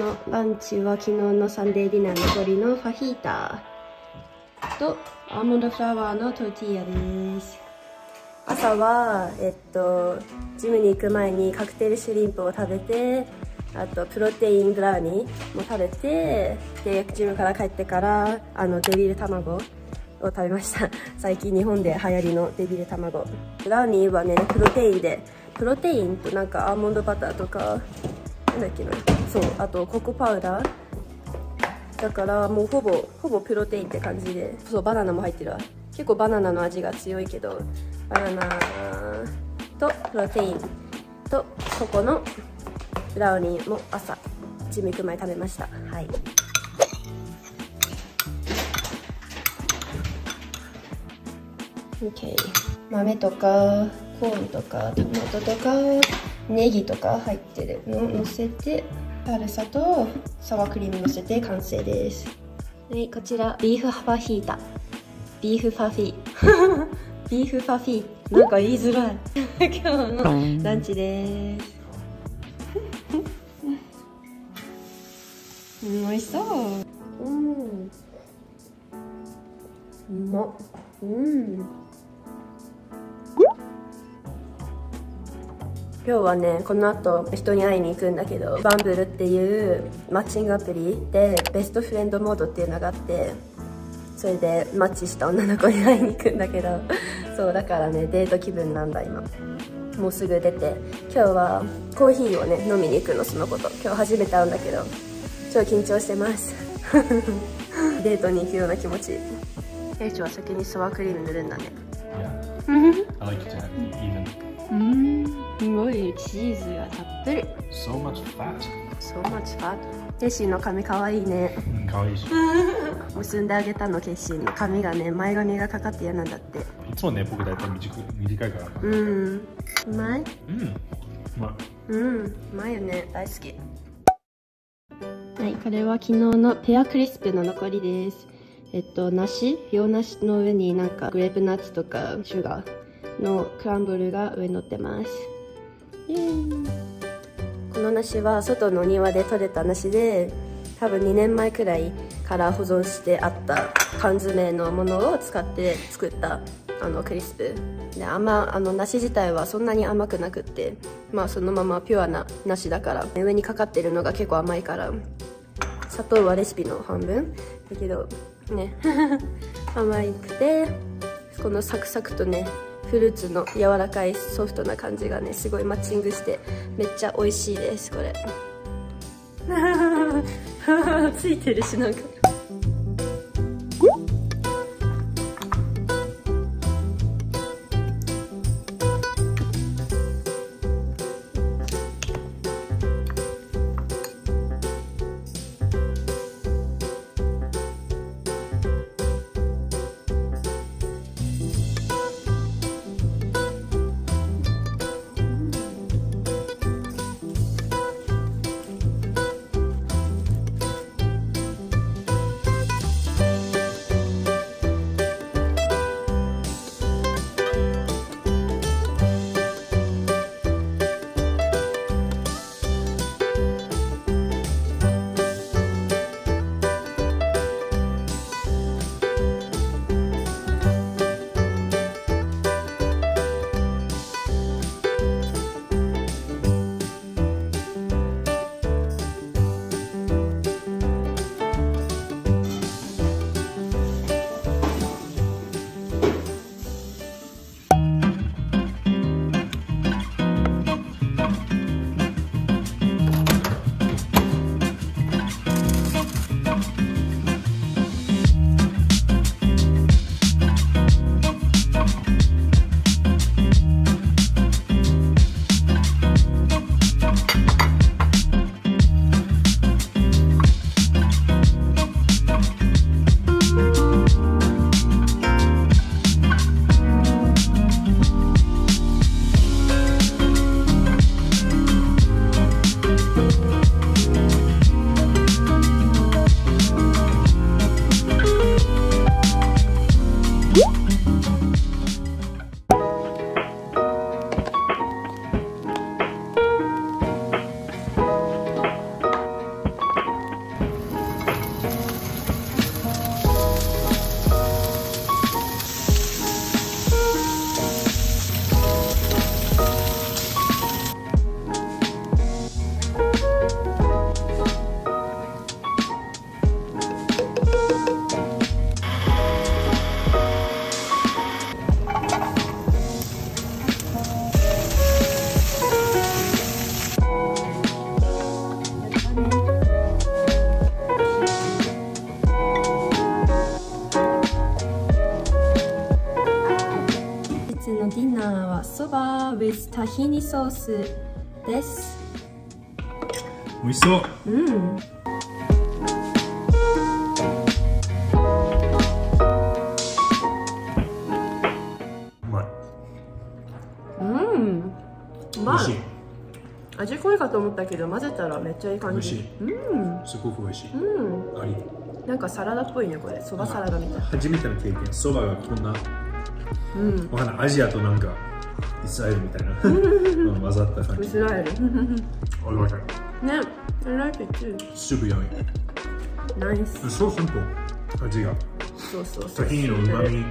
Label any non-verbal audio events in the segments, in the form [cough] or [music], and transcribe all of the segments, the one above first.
のランチは昨日の Sunday dinner 残りのファヒータと almond flour のトルティーヤです。朝は、えっと、ジムに行く前にカクテルシュリンプを食べてあとプロテインブラウニーも食べてでジムから帰ってからあのデビル卵を食べました。[laughs] 最近日本で流行りのデビル卵。ブラウニーはねプロテインでプロテインとなんかアーモンドバターとかなんだっけな。そうあとココパウダー。だからもうほぼほぼプロテインって感じで。そうバナナも入ってるわ。結構バナナの味が強いけどバナナとプロテインとここのブラウニーも朝ジム行く前食べました。はい。OK 豆とかコーンとかトマトとかネギとか入ってるのを乗せてルサとサワークリーム乗せて完成です。はいこちらビーフファヒータ。ビーフファフィー。[laughs] ビーフファフィー。なんか言いづらい。今日のランチです。[laughs] うん、美味しそう。うん。うまっうん今日はねこの後人に会いに行くんだけどバンブルっていうマッチングアプリでベストフレンドモードっていうのがあってそれでマッチした女の子に会いに行くんだけど [laughs] そうだからねデート気分なんだ今。もうすぐ出て今日はコーヒーをね飲みに行くのその子と。今日初めて会うんだけど超緊張してます。[laughs] デートに行くような気持ち。エイチは先にサワークリーム塗るんだね。Yeah. I like it to have even. うん。すごい。チーズがたっぷり。So much fat. So much fat ケッシーの髪かわいいね。Kawaiishi. 結んであげたのケッシーの髪がね前髪がかかって嫌なんだって。いつもね、僕大体短く短いから。うん。うまい？うん。まあ、うん。うまいよね。大好き。はいこれは昨日のペアクリスプの残りです。えっと梨？洋梨の上になんかグレープナッツとかシュガー？のクランブルが上に乗ってます。イエイ。この梨は外の庭で採れた梨で多分2年前くらいから保存してあった缶詰のものを使って作ったあのクリスプ。で甘あの梨自体はそんなに甘くなくってまあそのままピュアな梨だから上にかかってるのが結構甘いから砂糖はレシピの半分。だけどね [laughs] 甘くてこのサクサクとねフルーツの柔らかいソフトな感じがねすごいマッチングしてめっちゃ美味しいですこれ。[laughs] ついてるしなんか。タヒニソースです。美味しそう。うん。味濃いかと思ったけど混ぜたらめっちゃいい感じ。美味しい。うん。すごく美味しい。うん。あり。なんかサラダっぽいねこれ。そばサラダみたい初めての経験。そばがこんな。うん。わかんない。アジアとなんか。イスラエルみたいな。うん。[laughs] 混ざった感イじ。スラエル。おいしいね。I like it too すぐやみナイスそうシンプル味が。そうそうそう。タヒニのうまみね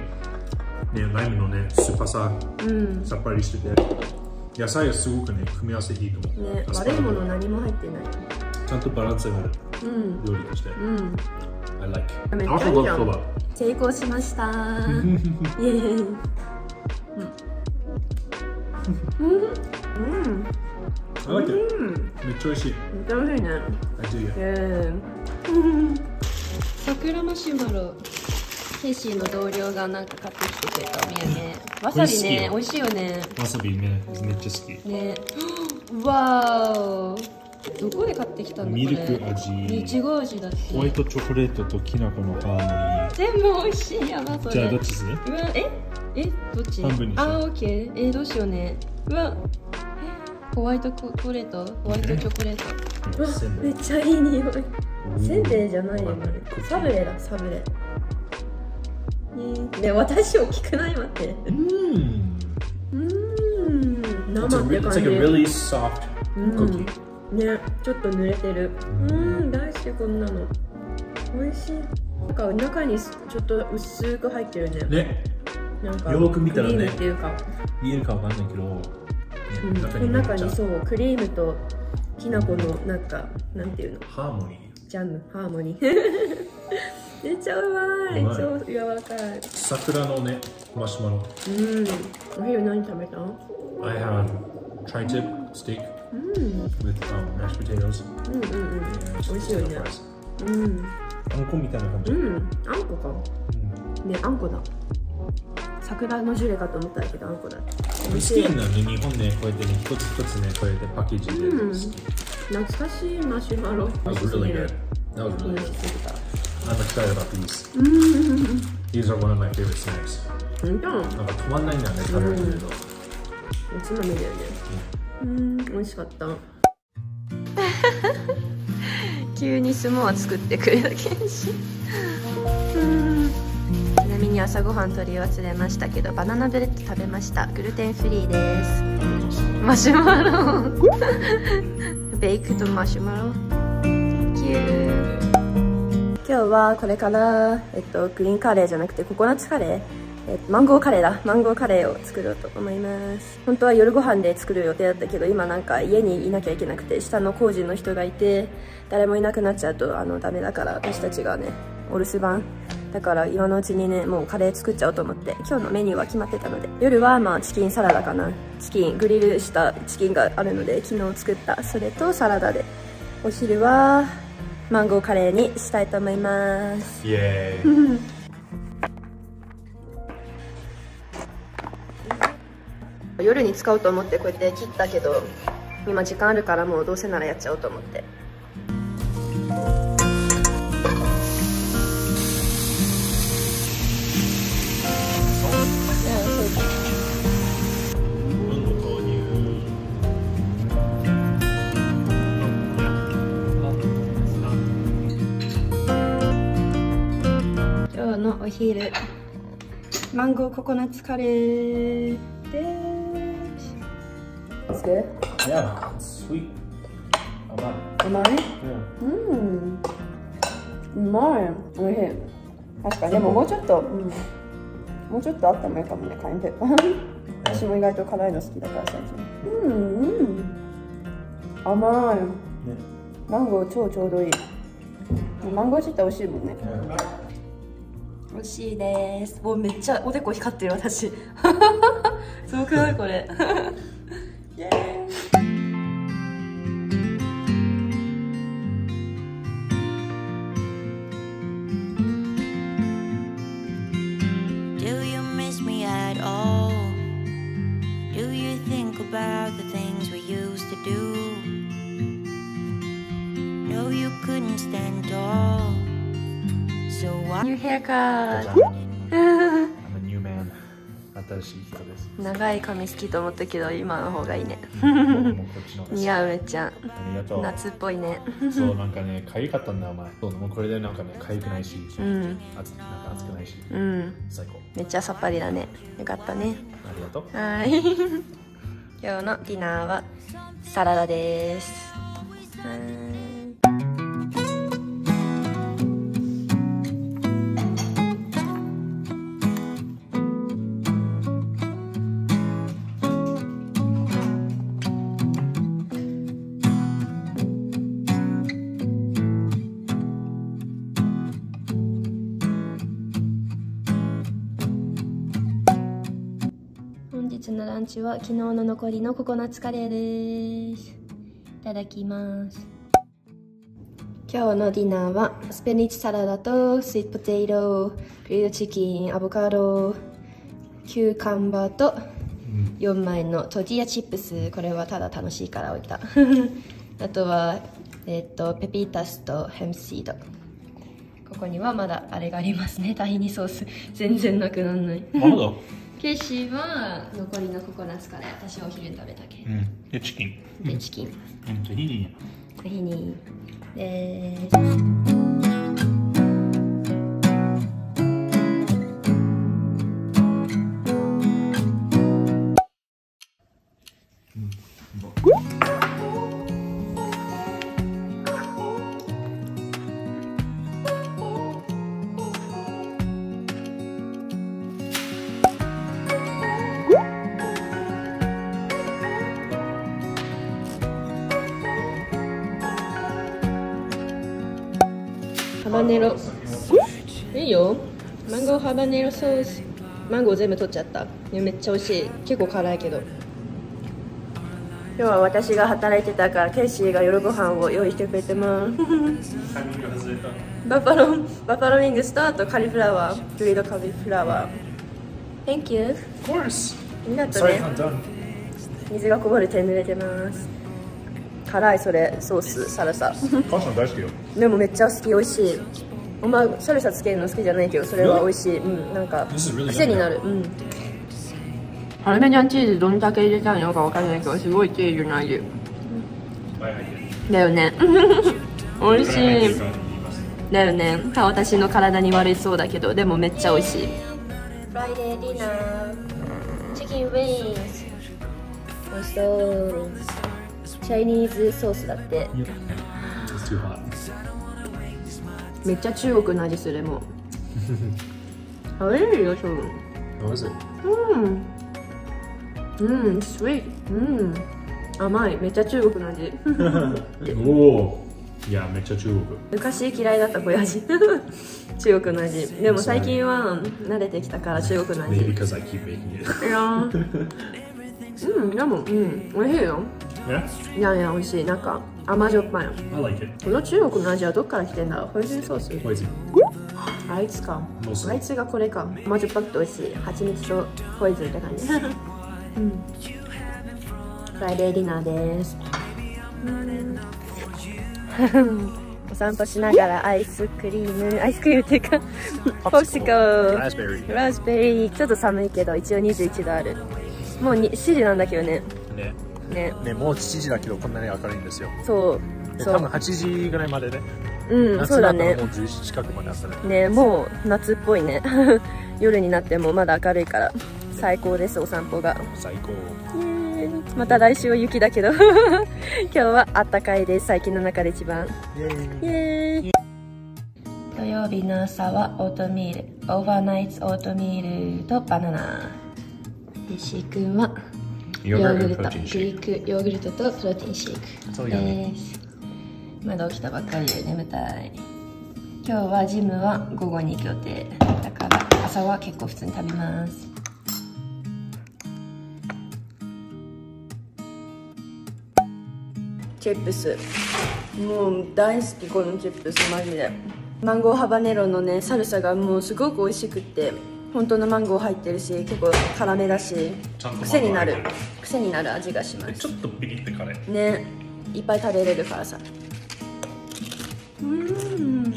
ライムのね酸っぱさ。うん。さっぱりしてて。野菜はすごくね組み合わせいいと思う。ね。悪いもの何も入ってない。ちゃんとバランスがある。うん。料理として。うん。I like めっちゃいい I じ also ゃ love ん soba 成功しました。[laughs] イエーイうん。うん。I like it うん。めっちゃ美味しい。めっちゃ美味しいね。I do yeah えー桜マシュマロケイシーの同僚がなんか買ってきてくれたお土産。わさびね美味しいよね。わさびねめっちゃ好き。ね。[gasps] わーおどこで買ってきたのこれ？ミルク味。いちご味だってホワイトチョコレートときな粉のハー全部美味しいやばそれモニーじゃあどっちする？うわえ？え？どっち？半分にしよう。あオッケー。えどうしようね。うわえホワイトチョコレート？ホワイトチョコレート。めっちゃいい匂い。せんべいじゃないよねわかんないサブレだサブレ。ね私大きくない？待って。うん。うーん。It's 生 a って感 it's じ。Like a really soft うん。cookie ねちょっと濡れてる。うん大好きこんなの。美味しい。なんか中にちょっと薄く入ってるね。ね。なんかよーく見たらね。っていうか。見えるかわかんないけど、ねうん、中に中にそうクリームときな粉のなんかなんていうの？ハーモニー。ジャム。ハーモニー。[laughs] めっちゃうまい。うまい。超柔らかい桜のねマシュマロ。うん。お昼何食べた？I had tri-tip steak うん。With、um, mashed potatoes. うんうんうん。美味しいよね。うん。あんこみたいな感じ、うん。あんこか。うん。ねあんこだ。桜のジュレかと思ったけどあんこだ美味しい好きなんだね。日本ねこうやってね一つ一つねこうやってパッケージで。うん。好き、懐かしいマシュマロ。That 美 was 味しすぎ really る good. That was 美 really 味 good しすぎた。I'm excited about these. うん。These are one of my favorite snacks. うんうんなんか止まんないんだね食べるけど、おつまみだよねうん美味しかった。[laughs] 急にスモア作ってくれたけんし。うん。ちなみに朝ごはん取り忘れましたけどバナナブレッド食べました。グルテンフリーです。マシュマロ。[laughs] ベイクとマシュマロ。Thank you 今日はこれから、えっと、グリーンカレーじゃなくてココナッツカレー、えマンゴーカレーだ。マンゴーカレーを作ろうと思います。本当は夜ご飯で作る予定だったけど今なんか家にいなきゃいけなくて下の工事の人がいて誰もいなくなっちゃうとあのダメだから私たちがねお留守番。だから今のうちにねもうカレー作っちゃおうと思って今日のメニューは決まってたので夜はまあチキンサラダかな。チキングリルしたチキンがあるので昨日作ったそれとサラダでお昼はマンゴーカレーにしたいと思います。イエーイ [laughs] 夜に使おうと思ってこうやって切ったけど今時間あるからもうどうせならやっちゃおうと思って。今日のお昼。マンゴーココナッツカレー。です It's good? Yeah, it's sweet 甘い甘い Yeah. うんうまいおいしい確かにでももうちょっと、うん、もうちょっとあってもいい。かもねカインペッパー私も意外と辛いの好きだから最近うんうん甘いねマンゴー超ちょうどいいマンゴー自体美味しいもんね。美味しいです。もうめっちゃおでこ光ってる私。[laughs] すごくない？これ [laughs] Do you miss me at all? Do you think about the things we used to do. No, you couldn't stand tall. So why? Your haircut. [laughs] 新しい人です。長い髪好きと思ったけど今の方がいいね。似合うめっちゃ。ありがとう。夏っぽいね。そうなんかね可愛かったんだお前。そうもうこれでなんかね可愛くないし、うん。熱なんか熱くないし。うん。最高。めっちゃさっぱりだね。よかったね。ありがとう。はい。[laughs] 今日のディナーはサラダです。はい日のランチは昨日の残りのココナッツカレーです。いただきます。今日のディナーはスペニッチサラダとスイートポテトグリルドチキンアボカドキューカンバーと4枚のトティアチップス。これはただ楽しいから置いた。[laughs] あとは、えっとペピータスとヘムシード。ここにはまだあれがありますね。タヒニソース。全然なくならない。まだ？ケイシーは残りのココナッツカレー私はお昼に食べたけうん。でチキン。でチキン。うん。じゃあいいねタヒニですハバネロ。いいよ。マンゴーハバネロソース。マンゴー全部取っちゃった。いやめっちゃ美味しい。結構辛いけど。今日は私が働いてたからケイシーが夜ご飯を用意してくれてます。バッファローバッファローウィングスとあとカリフラワー。グリードカリフラワー。Thank you Of course ありがとう Sorry ね I'm done. 水がこぼれて濡れてます辛いそれソースサルサ。母さん大好きよ。でもめっちゃ好き美味しい。お前サルサつけるの好きじゃないけどそれは美味しい。うんなんか.癖になる。うん。パルメジャンチーズどんだけ入れたのかわかんないけどすごいチーズの味はい。はいだよね [laughs] 美味しいだよね。私の体に悪いそうだけどでもめっちゃ美味しい。 Friday dinnerチキンウィングス美味しそうチャイニーズソースだって。めっちゃ中国の味するもう。美味しいよ多分 How is it? うん。うん、スイートうん。甘い。めっちゃ中国の味。[laughs] おおいやめっちゃ中国。昔嫌いだったこういう味中国の味。でも最近は慣れてきたから中国の味。Maybe because I keep making it. いやーうんでもうん。美味しいよ Yeah? いやいや美味しい。なんか甘じょっぱい I like it. この中国の味はどっから来てんだろう？ hoisin sauce。it? あいつか。あいつがこれか。甘じょっぱくて美味しい。蜂蜜と hoisin って感じ。[laughs] うん。 Friday dinner です。う [laughs] んお散歩しながらアイスクリーム。アイスクリームっていうかポプシコラズベリーちょっと寒いけど一応21度ある。もうに7時なんだけどね。ねね。ねもう7時だけどこんなに明るいんですよ。そうそう。で多分8時ぐらいまでね。うん夏そうだね。もう10時近くまであったねねもう夏っぽいね。[laughs] 夜になってもまだ明るいから。最高ですお散歩が。最高。また来週は雪だけど。[laughs] 今日はあったかいです。最近の中で一番。イイ。土曜日の朝はオートミール。オーバーナイツオートミールとバナナ。石井くんは？ヨーグルト。グリークヨーグルトとプロテインシェイク。そうやね。です。まだ起きたばっかりで眠たい今日はジムは午後に行く予定だから朝は結構普通に食べます。チップス。もう大好きこのチップスマジで。マンゴーハバネロのねサルサがもうすごく美味しくって本当のマンゴー入ってるし結構辛めだし癖になる。癖になる味がします。ちょっとピリって辛い。ね。いっぱい食べれるからさ。うん。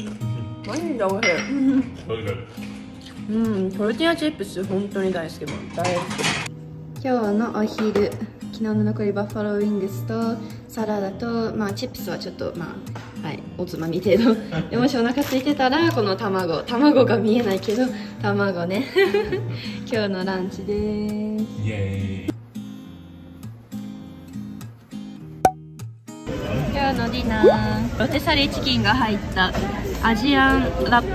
マジで美味しい.うん。トルティーヤチップス本当に大好き。もん大好き。今日のお昼昨日の残りバッファローウィングスとサラダとまあチップスはちょっとまあはいおつまみ程度。[laughs] でもしお腹空いてたらこの卵。卵が見えないけど卵ね。[laughs] 今日のランチです。Yay. 今日のディナーロテサリーチキンが入ったアジアンラッ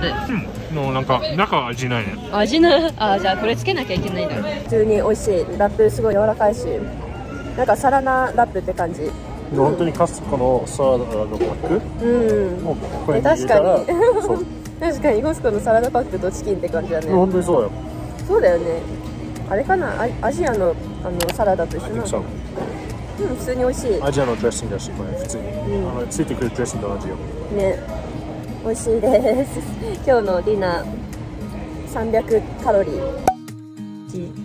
プ。のなんか中味ないね。味なあじゃあこれつけなきゃいけないんだ。普通に美味しいラップすごい柔らかいしなんかサラダラップって感じ。本当にカスコのサラダのパックうん。もうこれ確かに。[laughs] 確かにコスコのサラダパックとチキンって感じだね。本当にそうよ。そうだよね。あれかな？アアジアのあのサラダと一緒なの？そう。うん普通に美味しい。アジアのドレッシングだし、これ普通に。あのついてくるドレッシングと同じよ。ね。美味しいです。[laughs] 今日のディナー。300カロリー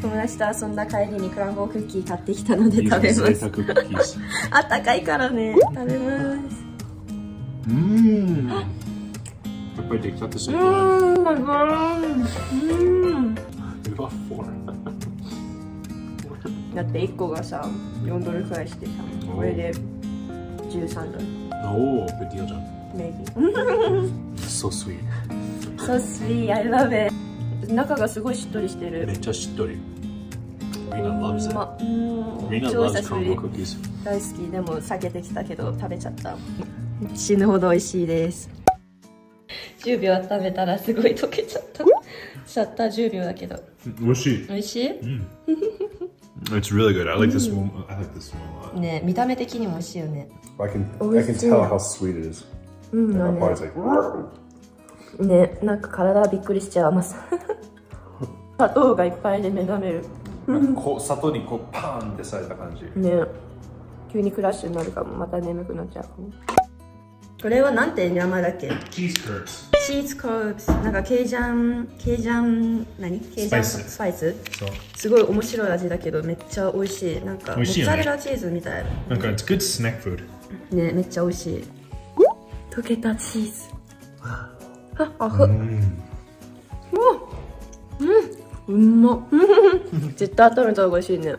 友達と遊んだ帰りにクランボークッキー買ってきたので食べます。あったかいからね食べますうーん。やっぱり出来たて最う高だね。ーんうんうわ、フォーだって1個がさ4ドルくらいしてさこれで13ドルおお、じゃん。maybe [laughs] So sweet。so sweet I love it 中がすごいしっとりしてるめっちゃしっとり。みんな loves う it。まうんみんな超 loves crumble り cookies。大好きでも避けてきたけど食べちゃった死ぬほど美味しいです10秒温めたらすごい溶けちゃったシャッター10秒だけど美味しい。美味しい？It's really good. I like this one. I like this one a lot. ね見た目的にも美味しいよね I can Oh, I can tell how sweet it is. うんだ My ね body's like. ねなんか体がびっくりしちゃう甘さ砂糖がいっぱいで目覚める。こう砂糖にこうパーンってされた感じ。ね。急にクラッシュになるかもまた眠くなっちゃうかも。これはなんて名前だっけ？Cheese curds. チーズコーブスなんかケイジャンケイジャン何？ケイジャン？スパイススパイスそう。すごい面白い味だけどめっちゃ美味しい。なんかモッツァレラチーズみたい。なんか it's good snack food. ねめっちゃ美味しい。溶けたチーズああふ。うん。うん。まっ絶対温めた方が美味しいね。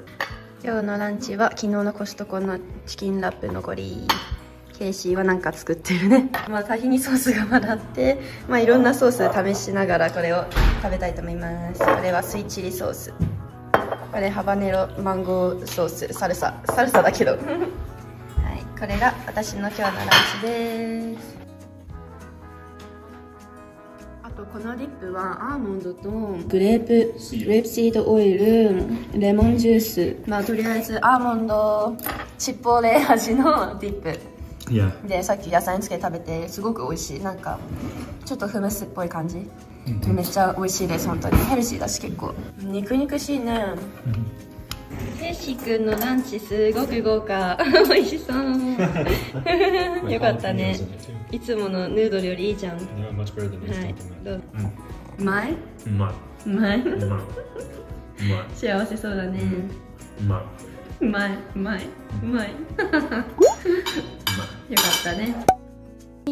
今日のランチは昨日のコストコのチキンラップ残りケイシーはなんか作ってるね。[laughs] まあタヒニソースがまだあってまあいろんなソース試しながらこれを食べたいと思います。これはスイーチリソース。これハバネロマンゴーソース。サルサ。サルサだけど。[laughs] [laughs] はい。これが私の今日のランチですこのディップはアーモンドとグレープグレープシードオイルレモンジュース。まあとりあえずアーモンドチッポレ味のディップ。Yeah. でさっき野菜につけて食べてすごく美味しい。なんかちょっとフムスっぽい感じ、めっちゃ美味しいです本当に。ヘルシーだし結構。肉肉しいねケイシーくんのランチすごく豪華。[laughs] 美味しそう。[laughs] よかったね。いつものヌードルよりいいじゃんはいどう？ぞうまいうまい？うまい。うまい？うまい。幸せそうだね。うまい。うまい。うまい。うまい。[laughs] よかったね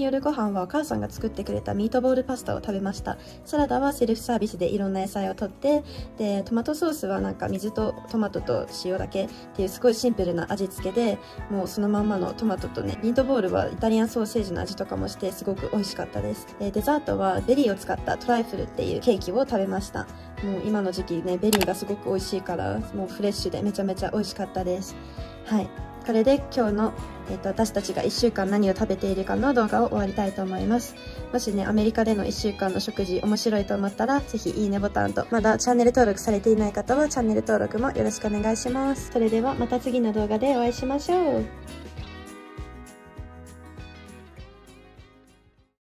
夜ご飯はお母さんが作ってくれたミートボールパスタを食べました。サラダはセルフサービスでいろんな野菜を取ってでトマトソースはなんか水とトマトと塩だけっていうすごいシンプルな味付けでもうそのまんまのトマトとねミートボールはイタリアンソーセージの味とかもしてすごく美味しかったです。でデザートはベリーを使ったトライフルっていうケーキを食べました。もう今の時期ねベリーがすごく美味しいからもうフレッシュでめちゃめちゃ美味しかったです。はい。これで今日の、えー、と私たちが1週間何を食べているかの動画を終わりたいと思います。もしねアメリカでの1週間の食事面白いと思ったら是非いいねボタンとまだチャンネル登録されていない方はチャンネル登録もよろしくお願いします。それではまた次の動画でお会いしましょう。